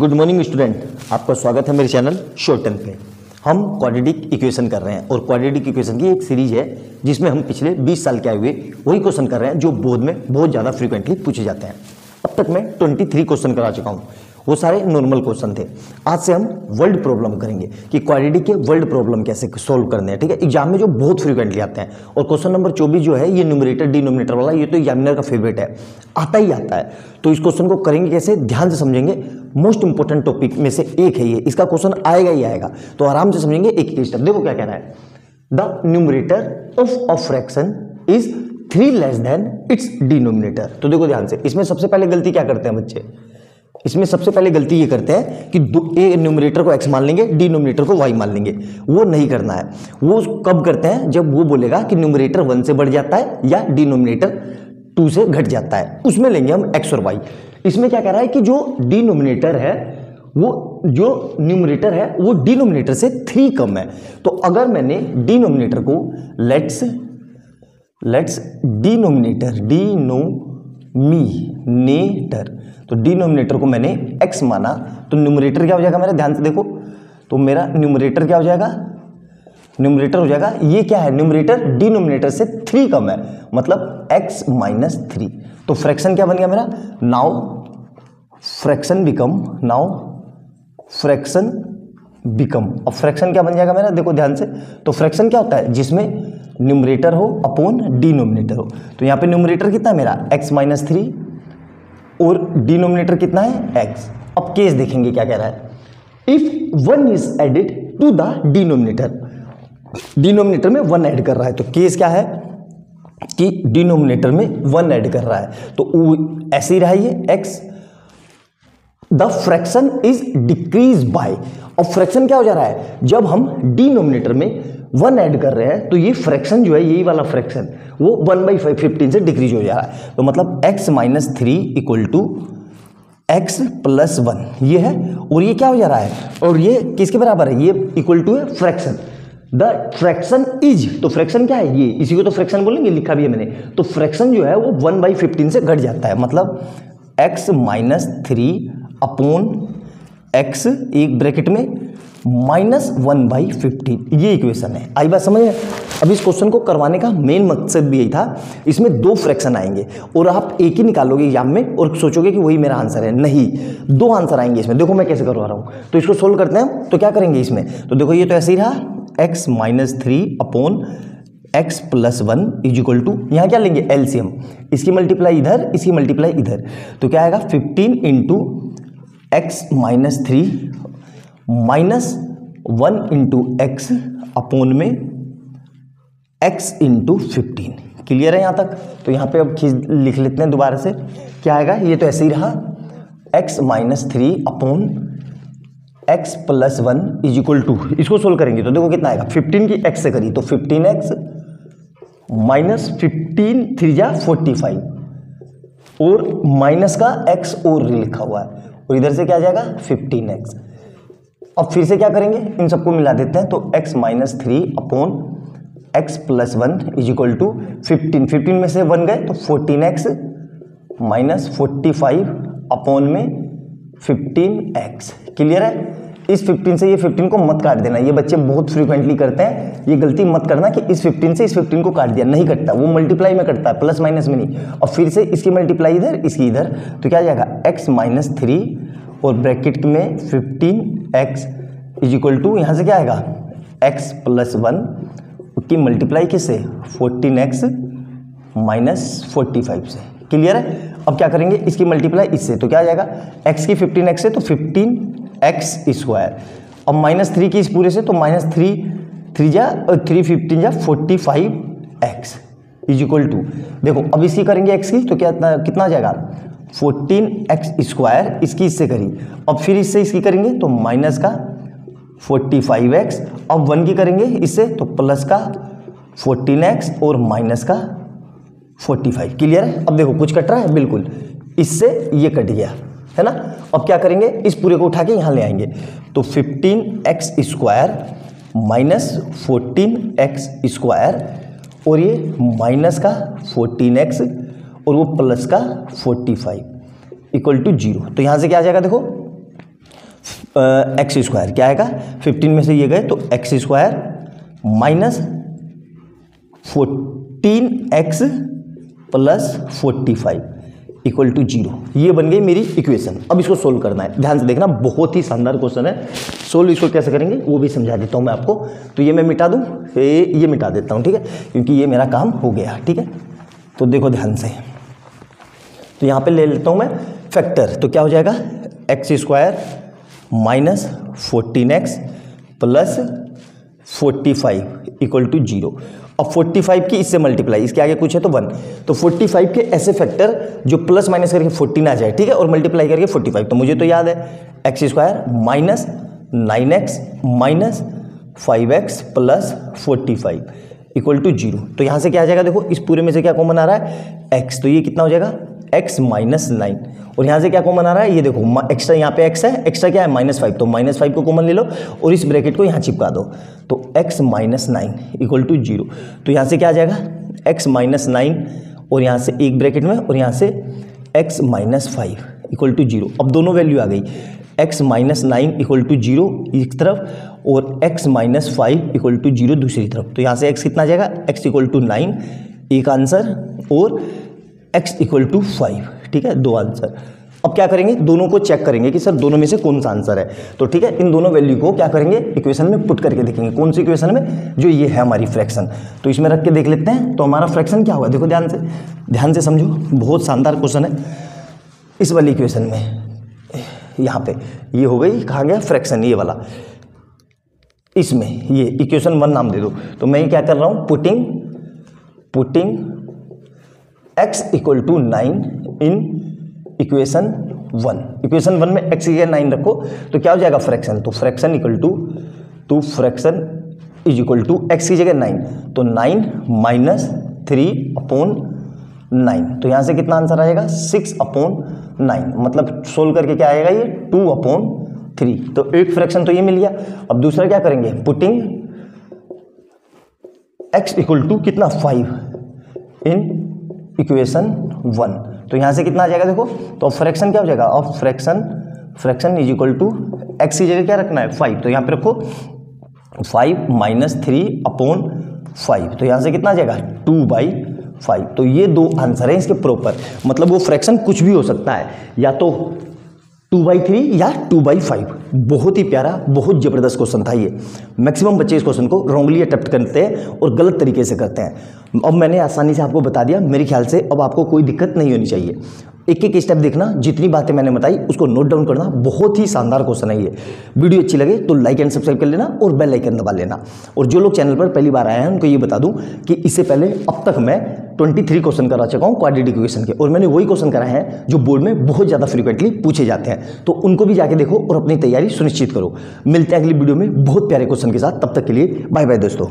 Good morning student आपका स्वागत है मेरे चैनल शोटन पे। हम क्वाड्रेटिक इक्वेशन कर रहे हैं और क्वाड्रेटिक इक्वेशन की एक सीरीज़ है, जिसमें हम पिछले 20 साल के आए हुए वही क्वेश्चन कर रहे हैं, जो बोध में बहुत ज़्यादा फ्रीक्वेंटली पूछे जाते हैं। अब तक मैं 23 क्वेश्चन करा चुका हूँ। वो सारे नॉर्मल क्वेश्चन थे। आज से हम वर्ल्ड प्रॉब्लम करेंगे कि क्वालिटी के वर्ल्ड प्रॉब्लम कैसे सोल्व करने हैं, ठीक है? एग्ज़ाम में जो बहुत फ्रीक्वेंटली आते हैं। और क्वेश्चन नंबर चौबीस जो है, ये न्यूमरेटर डिनोमिनेटर वाला, ये तो एग्जामिनर का फेवरेट है। आता ही आता है। तो इस क्वेश्चन को करेंगे कैसे? ध्यान से समझेंगे। मोस्ट इंपॉर्टेंट टॉपिक में से एक है ये। इसका क्वेश्चन आएगा ही आएगा। तो आराम से समझेंगे एक ही स्टेप देखो क्या कहना है। The numerator of a fraction is three less than its denominator तो देखो ध्यान से। इसमें सबसे पहले गलती क्या करते हैं बच्चे? इसमें सबसे पहले गलती ये करते हैं कि ए न्यूमिनेटर को एक्स मान लेंगे डिनोमिनेटर को वाई मान लेंगे। वो नहीं करना है। वो कब करते हैं? जब वो बोलेगा कि न्यूमिनेटर वन से बढ़ जाता है या डिनोमिनेटर टू से घट जाता है। उसमें लेंगे हम एक्स और वाई इसमें क्या कह रहा है कि जो डिनोमिनेटर है, वो, जो न्यूमरेटर है, वो डी डिनोमिनेटर से थ्री कम है। तो अगर मैंने डिनोमिनेटर को लेट्स लेट्स डिनोमिनेटर डिनोमिनेटर तो डिनोमिनेटर को मैंने x माना तो न्यूमरेटर क्या हो जाएगा मेरा? ध्यान से देखो। तो मेरा न्यूमरेटर क्या हो जाएगा? न्यूमरेटर हो जाएगा, ये क्या है? न्यूमरेटर डिनोमिनेटर से थ्री कम है मतलब x माइनस थ्री तो फ्रैक्शन क्या बन गया मेरा? Now fraction become now fraction become अब फ्रैक्शन क्या बन जाएगा मेरा? देखो ध्यान से। तो फ्रैक्शन क्या होता है? जिसमें न्यूमरेटर हो, अपॉन डिनोमिनेटर हो। तो यहाँ पे न्यूमरेटर कितना है मेरा? X माइनस थ्री और डिनोमिनेटर कितना है? एक्स अब केस देखेंगे क्या कह रहा है। If one is added to the denominator denominator में वन ऐड कर रहा है तो केस क्या है? कि डिनोमिनेटर में वन ऐड कर रहा है। तो ऐसे ही रहा ये, x. The fraction is decrease by. और फ्रैक्शन क्या हो जा रहा है? जब हम डिनोमिनेटर में वन ऐड कर रहे हैं तो ये फ्रैक्शन जो है, यही वाला फ्रैक्शन, वो वन बाई फाइव फिफ्टीन से डिक्रीज हो जा रहा है। तो मतलब x minus three equal to x plus one, ये है। और ये क्या हो जा रहा है? और ये किसके बराबर है? ये इक्वल टू है फ्रैक्शन। द फ्रैक्शन इज़ तो फ्रैक्शन क्या है? ये, इसी को तो फ्रैक्शन बोलेंगे, लिखा भी है मैंने। तो फ्रैक्शन जो है, वो वन बाई फिफ्टीन से घट जाता है। मतलब x minus three upon x एक ब्रैकेट में माइनस वन बाई फिफ्टीन। ये इक्वेशन है। आई बात समझ अब इस क्वेश्चन को करवाने का मेन मकसद भी यही था। इसमें दो फ्रैक्शन आएँगे। और आप एक ही निकालोगे एग्ज़ाम में और सोचोगे कि वही मेरा आंसर है। नहीं, दो आंसर आएँगे इसमें। देखो मैं कैसे करवा रहा हूँ। तो इसको सोल्व करते हैं तो क्या करेंगे इसमें? तो देखो ये तो ऐसे ही रहा। X minus three upon x plus one is equal to यहाँ क्या लेंगे? एलसीएम इसकी मल्टीप्लाई इधर, इसकी मल्टीप्लाई इधर। तो क्या आएगा? Fifteen into x minus three minus one into x upon में एक्स इंटू फिफ्टीन क्लियर है यहाँ तक? तो यहाँ पे अब खींच लिख लेते हैं दोबारा से। क्या आएगा? ये तो ऐसे ही रहा। X minus three upon x plus one is equal to इसको सोल्व करेंगे तो देखो कितना आएगा। फिफ्टीन की एक्स से करी तो fifteen x minus fifteen three जा फोर्टी फाइव और माइनस का एक्स और लिखा हुआ है। और इधर से क्या जाएगा? फिफ्टीन एक्स अब फिर से क्या करेंगे? इन सबको मिला देते हैं तो x minus three upon x plus one is equal to fifteen fifteen में से वन गए तो fourteen x minus forty five upon में फिफ्टीन एक्स क्लियर है? इस 15 से ये 15 को मत काट देना। ये बच्चे बहुत फ्रीक्वेंटली करते हैं। ये गलती मत करना कि इस 15 से इस 15 को काट दिया। नहीं कटता। वो मल्टीप्लाई में कटता है। प्लस माइनस में नहीं। और फिर से इसकी मल्टीप्लाई इधर, इसकी इधर। तो क्या जाएगा? एक्स माइनस थ्री और ब्रैकेट में fifteen x is equal to यहाँ से क्या आएगा? एक्स प्लस वन की मल्टीप्लाई किससे? Fourteen x minus forty five से। क्लियर है? अब क्या करेंगे? इसकी मल्टीप्लाई इससे। तो क्या आ जाएगा? एक्स की फिफ्टीन एक्स से तो फिफ्टीन एक्स स्क्वायर अब माइनस थ्री की इस पूरे से तो माइनस थ्री थ्री जा थ्री फिफ्टीन जा forty five x is equal to देखो, अब इसकी करेंगे एक्स की तो क्या कितना जाएगा? फोर्टीन एक्स स्क्वायर इसकी इससे करी। अब फिर इससे इसकी करेंगे तो माइनस का फोर्टी फाइव एक्स अब वन की करेंगे इससे तो प्लस का फोर्टीन एक्स और माइनस का फोर्टी फाइव क्लियर है? अब देखो, कुछ कट रहा है? बिल्कुल। इससे ये कट गया। है ना? अब क्या करेंगे? इस पूरे को उठा के यहाँ ले आएँगे। तो fifteen x square minus fourteen x square और ये माइनस का फोर्टीन एक्स और वो प्लस का forty five equal to zero तो यहाँ से क्या आ जाएगा देखो? एक्स स्क्वायर क्या आएगा? फिफ्टीन में से ये गए तो x square minus fourteen x plus forty five equal to zero ये बन गई मेरी इक्वेशन अब इसको सोल्व करना है. ध्यान से देखना, बहुत ही शानदार क्वेश्चन है. सोल्व इसको कैसे करेंगे? वो भी समझा देता हूँ मैं आपको. तो ये मैं मिटा दूँ. ये ये मिटा देता हूँ, ठीक है? क्योंकि ये मेरा काम हो गया, ठीक है? तो देखो ध्यान से. तो यहाँ पे ले लेता हूँ मैं फैक्टर तो क्या हो जाएगा? X square minus fourteen x plus forty five equal to zero अब 45 की इससे मल्टीप्लाई इसके आगे कुछ है तो वन तो 45 के ऐसे फैक्टर जो प्लस माइनस करके 14 आ जाए, ठीक है? और मल्टीप्लाई करके 45 तो मुझे तो याद है x square minus nine x minus five x plus forty five equal to zero तो यहाँ से क्या आ जाएगा? देखो, इस पूरे में से क्या कॉमन आ रहा है? एक्स तो ये कितना हो जाएगा? एक्स माइनस नाइन और यहाँ से क्या कॉमन आ रहा है? ये देखो एक्स्ट्रा यहाँ पे एक्स है एक्स्ट्रा क्या है? माइनस फाइव तो माइनस फाइव को कॉमन ले लो और इस ब्रैकेट को यहाँ चिपका दो। तो x minus nine equal to zero तो यहाँ से क्या आ जाएगा? एक्स माइनस नाइन और यहाँ से एक ब्रैकेट में और यहाँ से x minus five equal to zero अब दोनों वैल्यू आ गई। X minus nine equal to zero एक तरफ़ और x minus five equal to zero दूसरी तरफ़। तो यहाँ से एक्स कितना जाएगा? एक्स इक्वल टू नाइन एक आंसर और एक्स इक्वल टू फाइव ठीक है? दो आंसर अब क्या करेंगे? दोनों को चेक करेंगे कि सर दोनों में से कौन सा आंसर है। तो ठीक है, इन दोनों वैल्यू को क्या करेंगे? इक्वेशन में पुट करके देखेंगे। कौन सी इक्वेशन में? जो ये है हमारी फ्रैक्शन तो इसमें रख के देख लेते हैं। तो हमारा फ्रैक्शन क्या हुआ? देखो ध्यान से। ध्यान से समझो। बहुत शानदार क्वेश्चन है। इस वाली इक्वेशन में, यहाँ पे, ये हो गई, कहा गया फ्रैक्शन ये वाला। इसमें, ये इक्वेशन वन नाम दे दो। तो मैं क्या कर रहा हूँ? Putting putting x equal to nine in equation one. Equation one में एक्स की नाइन रखो तो क्या हो जाएगा फ्रैक्शन तो fraction equal to to fraction is equal to x की जगह नाइन तो nine minus three upon nine तो यहाँ से कितना आंसर आएगा? सिक्स अपॉन नाइन मतलब सोल्व करके क्या आएगा ये? टू अपॉन थ्री तो एक फ्रैक्शन तो ये मिल गया। अब दूसरा क्या करेंगे? पुटिंग एक्स इक्वल टू कितना? फाइव इन इक्वेशन वन तो यहाँ से कितना आ जाएगा देखो तो फ्रैक्शन क्या हो जाएगा? Of fraction fraction is equal to x की जगह क्या रखना है? फाइव तो यहाँ पे रखो five minus three upon five तो यहाँ से कितना आ जाएगा? टू बाई फाइव तो ये दो आंसर हैं इसके प्रॉपर मतलब वो फ्रैक्शन कुछ भी हो सकता है। या तो टू बाई थ्री या टू बाई फाइव। बहुत ही प्यारा, बहुत ज़बरदस्त क्वेश्चन था ये। मैक्सिमम बच्चे इस क्वेश्चन को रॉन्गली अटेप्ट करते हैं और गलत तरीके से करते हैं। अब मैंने आसानी से आपको बता दिया, मेरे ख्याल से अब आपको कोई दिक्कत नहीं होनी चाहिए। एक एक स्टेप देखना, जितनी बातें मैंने बताई, उसको नोट डाउन करना। बहुत ही शानदार क्वेश्चन है ये। वीडियो अच्छी लगे तो लाइक एंड सब्सक्राइब कर लेना और बेल आइकन दबा लेना। और जो लोग चैनल पर पहली बार आए हैं, उनको ये बता दूँ कि इससे पहले अब तक मैं 23 क्वेश्चन करा चुका हूँ क्वाड्रेटिक इक्वेशन के। और मैंने वही क्वेश्चन कराए हैं जो बोर्ड में बहुत ज़्यादा फ्रिक्वेंटली पूछे जाते हैं। तो उनको भी जाके देखो और अपनी तैयारी सुनिश्चित करो। मिलते हैं अगली वीडियो में। बहुत प्यारे क्वेश्चन के साथ। तब तक के लिए बाय बाय दोस्तों।